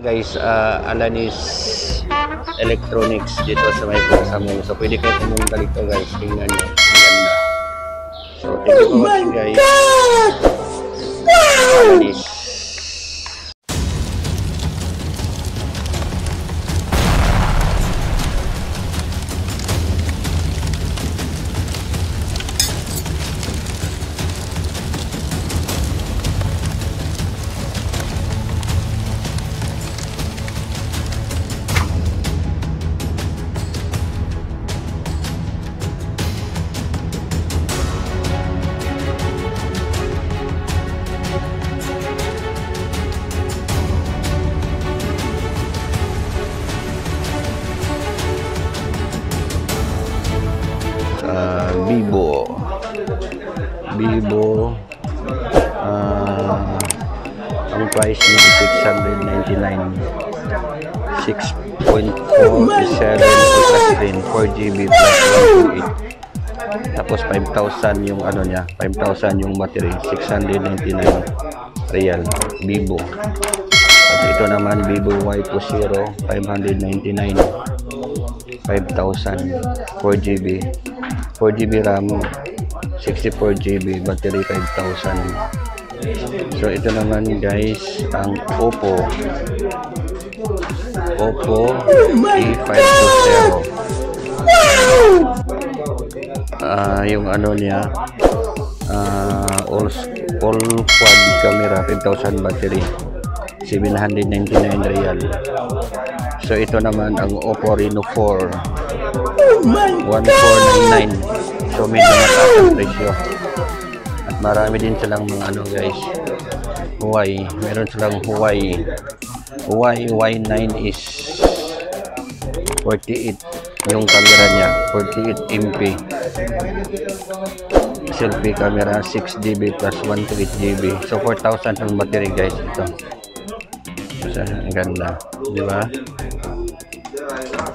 Guys, uh, Alanis Electronics dito sa may Mall. So, pwede kayo pumunta dito guys. Tingnan nyo. Ang ganda. So, thank you for watching guys. Alanis. Bibo. Bibo. Uh, ang price niya is 699 6.47 plus screen 4GB plus 128 tapos 5,000 yung ano niya 5,000 yung battery 699 real. Bibo. At ito naman Vivo Y20 599 5,000 4GB 4GB RAM 64GB battery 5,000 so ito naman guys ang Oppo. Oppo E520 ah yung ano niya ah all, all quad camera 5,000 battery 799 real. So ito naman ang Oppo Reno 4 1499 so medyo mataas ang presyo at marami din silang mga ano guys. Huawei. Meron silang Huawei. Huawei Y9 is 48 yung camera niya 48 MP selfie camera 6GB plus 128GB so 4,000 ang battery guys. Ito ang ganda. Di ba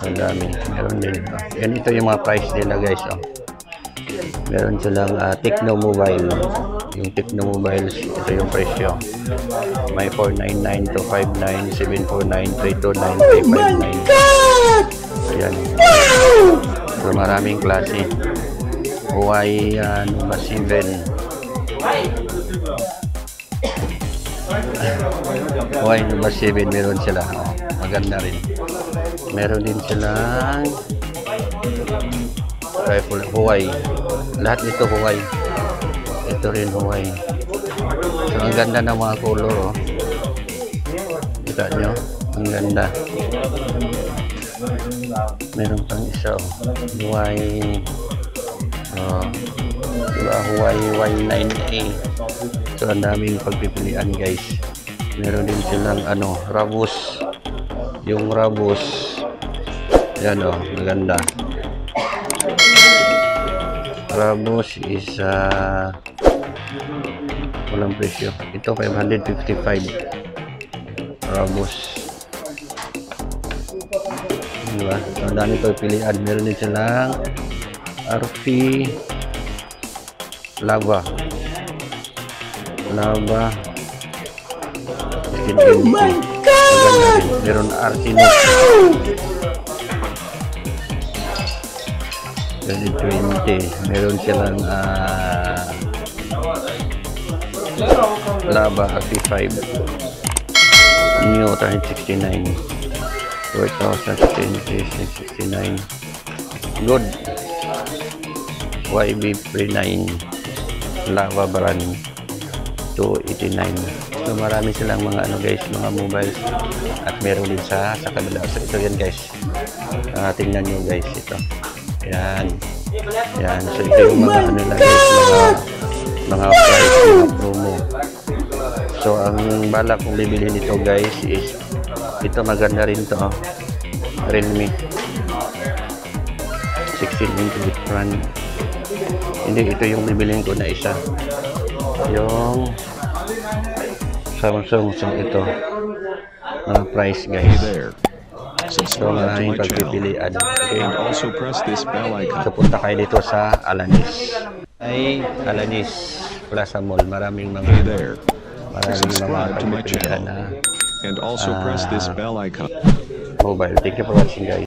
ang dami. Meron din. Yan ito yung mga price nila guys oh. meron silang uh, Tecno Mobile. Yung Tecno Mobile ito yung presyo. May 499 to 59 749 329 359 ayan. So maraming klase. Huawei uh, Nova 7 Huawei Nova 7 meron sila. Oh, maganda rin meron din silang rifle Huawei lahat nito Huawei ito rin Huawei so ang ganda ng mga color oh. kita nyo? Ang ganda. Meron pang isa oh. Huawei oh. diba? Huawei Y9A so ang daming pagpipilian guys. Meron din silang ano Rabus. Yung Rabus yan o, oh, maganda Rabus is uh, walang presyo ito 555 Rabus diba? Ang dami ko pilihan. Meron din silang RP Lava Lava oh my God! Meron RT Note 2020 meron silang uh, Lava RT5 New 369 4,669 Good. YB Pre 9 Lava brand 289 so marami silang mga ano guys mga mobiles. At meron din sa sa kabila. So ito yan guys. Uh, tingnan nyo guys ito yan yan so ito yung mga ano na guys mga mga price mga promo so ang bala kong bibili nito guys is ito maganda rin to oh. Realme. 16 inch with front hindi ito yung bibilin ko na isa. Yung Samsung so ito. Mga price guys. There. So Subscribe my channel pagpipilian okay and also press this bell icon. so punta kayo dito sa Alanis ay Alanis Plaza Mall maraming Hey mga there. maraming mga Subscribe to my pagpipilian channel. na And also press this Ah. bell icon. mobile. Thank you for watching guys.